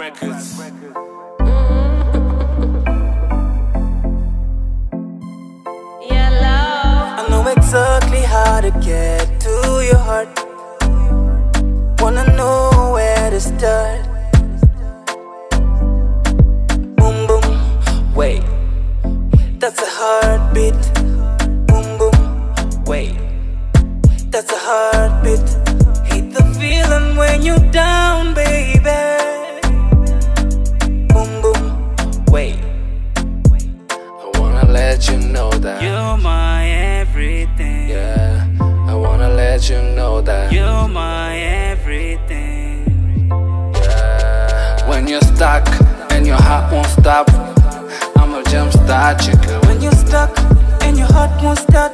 Records. I know exactly how to get to your heart. Wanna know where to start. Boom boom, wait, that's a heartbeat. Boom boom, wait, that's a heartbeat. Wanna let you know that. You're my everything. Yeah, I wanna let you know that. You're my everything. Yeah. When you're stuck and your heart won't stop, I'ma jumpstart you, girl. When you're stuck and your heart won't stop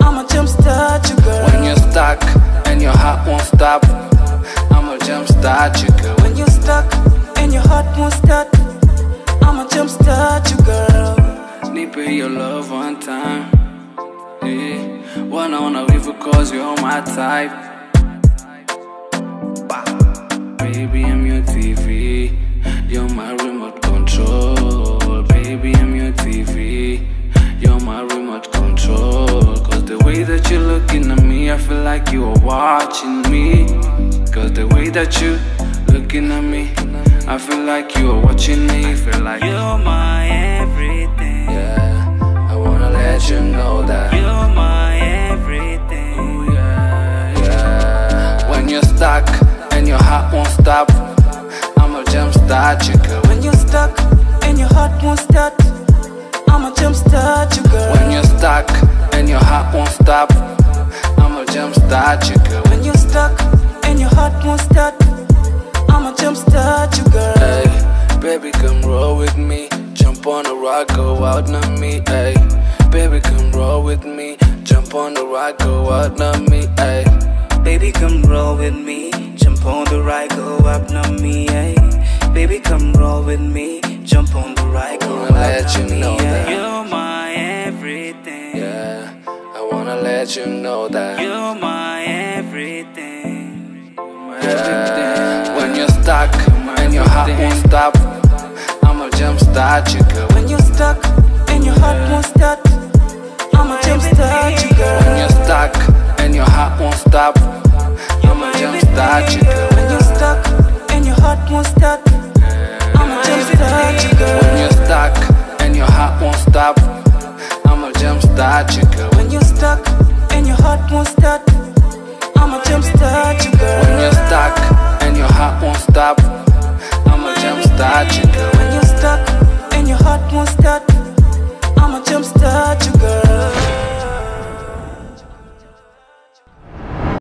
I'ma jumpstart you, girl. When you're stuck and your heart won't stop, I'ma jumpstart you, girl. When you're stuck and your heart won't start, I'ma jumpstart you, girl. Nipe your love one time. Yeah. Wanna wanna leave because you're my type. Baby, I'm your TV. You're my remote control. Baby, I'm your TV. You're my remote control. Cause the way that you're looking at me, I feel like you are watching me. Cause the way that you looking at me, I feel like you are watching me. Feel like You're my everything. Heart won't stop, I'ma jumpstart you, girl. When you're stuck and your heart won't start, I'ma jumpstart you, girl. When you're stuck and your heart won't stop, I'ma jumpstart you, girl. When you're stuck and your heart won't start, I'ma jumpstart you, girl. Hey, baby, come roll with me. Jump on the rock, go out, not me. Hey, baby, come roll with me. Jump on the rock, go out, not me. Hey, let you know that. You're my everything. When you're stuck and your heart won't stop, I'ma jumpstart you, girl. When you're stuck and your heart won't start, I'ma jumpstart you, girl When you're stuck and your heart won't stop, I'ma jumpstart you, girl. When you're stuck and your heart won't start, I'ma jumpstart you, girl When you're stuck and your heart won't stop, I'ma jumpstart you, girl. When you're stuck